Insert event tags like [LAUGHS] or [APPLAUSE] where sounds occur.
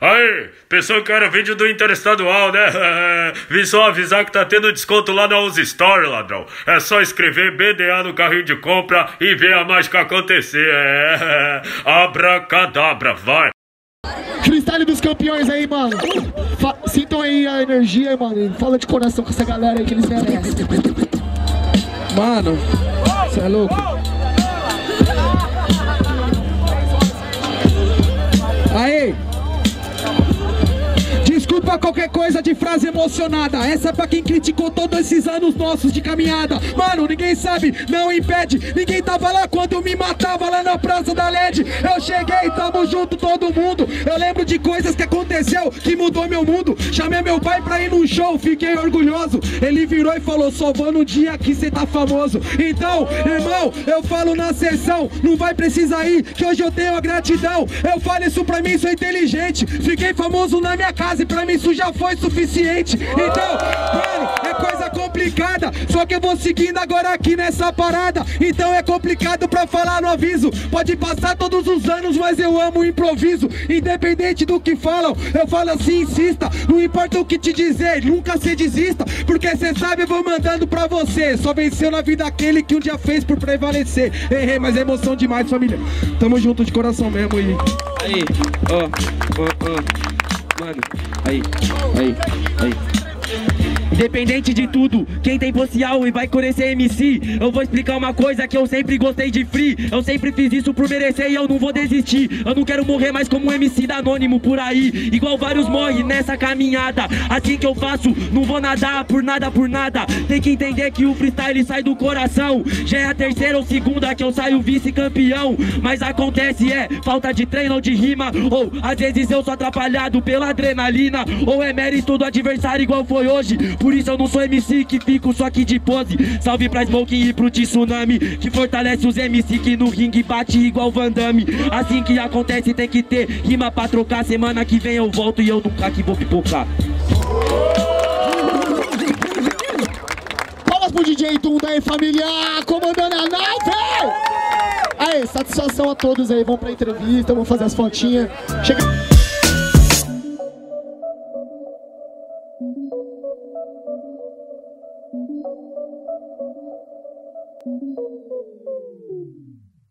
Aí, pensou que era vídeo do Interestadual, né? [LAUGHS] Vim só avisar que tá tendo desconto lá na Use Store, ladrão. É só escrever BDA no carrinho de compra e ver a mágica acontecer. É. [LAUGHS] Abracadabra, vai. Freestyle dos campeões aí, mano. Fa sintam aí a energia, mano. Fala de coração com essa galera aí que eles merecem. Mano, você é louco? Desculpa qualquer coisa de frase emocionada. Essa é pra quem criticou todos esses anos nossos de caminhada. Mano, ninguém sabe, não impede. Ninguém tava lá quando me matava lá na Praça da LED. Eu cheguei, tamo junto todo mundo. Eu lembro de coisas que aconteceu que mudou meu mundo. Chamei meu pai pra ir num show, fiquei orgulhoso. Ele virou e falou: só vou no dia que cê tá famoso. Então, irmão, eu falo na sessão, não vai precisar ir, que hoje eu tenho a gratidão. Eu falo isso pra mim, sou inteligente. Fiquei famoso na minha casa e pra mim isso já foi suficiente. Então, mano, é coisa complicada. Só que eu vou seguindo agora aqui nessa parada. Então é complicado pra falar no aviso. Pode passar todos os anos, mas eu amo o improviso. Independente do que falam, eu falo assim, insista. Não importa o que te dizer, nunca se desista. Porque cê sabe, eu vou mandando pra você. Só venceu na vida aquele que um dia fez por prevalecer. Errei, mas é emoção demais, família. Tamo junto de coração mesmo aí. Aí, ó, ó, ó. Aí, aí, aí. Independente de tudo, quem tem potencial e vai ser MC Eu vou explicar uma coisa que eu sempre gostei de free. Eu sempre fiz isso por merecer e eu não vou desistir. Eu não quero morrer mais como um MC da anônimo por aí. Igual vários morrem nessa caminhada. Assim que eu faço, não vou nadar por nada por nada. Tem que entender que o freestyle sai do coração. Já é a terceira ou segunda que eu saio vice-campeão. Mas acontece é falta de treino ou de rima. Ou às vezes eu sou atrapalhado pela adrenalina. Ou é mérito do adversário igual foi hoje. Por isso eu não sou MC que fico só aqui de pose Salve pra Smoking e pro Tsunami Que fortalece os MC que no ringue bate igual Van Damme Assim que acontece tem que ter rima pra trocar Semana que vem eu volto e eu nunca que vou pipocar Palmas pro DJ Dunda aí, família! Comandando a nave! Aí, satisfação a todos aí. Vamos pra entrevista, vamos fazer as fotinhas. Chega. Thank you.